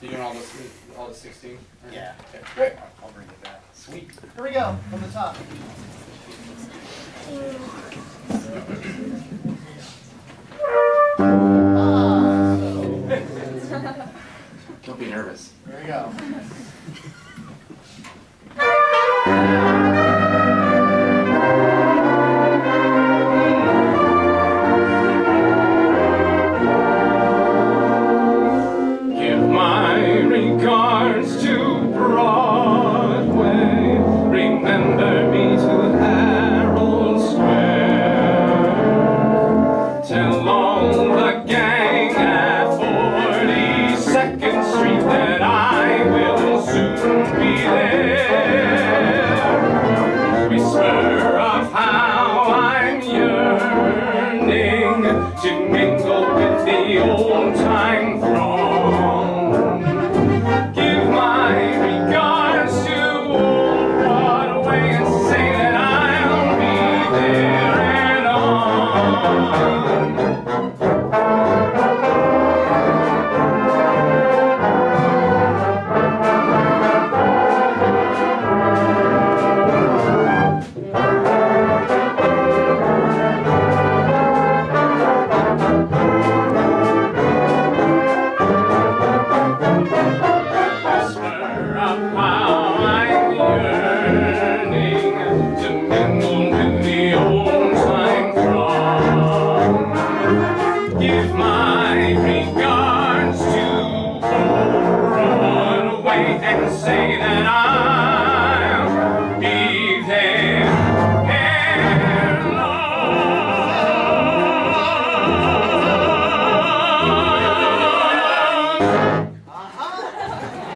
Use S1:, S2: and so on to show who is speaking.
S1: You doing all the all the sixteen?
S2: Yeah.
S1: Okay.
S2: Great. I'll bring it back. Sweet. Here we go, from the top.
S1: Don't be nervous.
S2: Here we go.
S3: All regards to old Broadway and say that I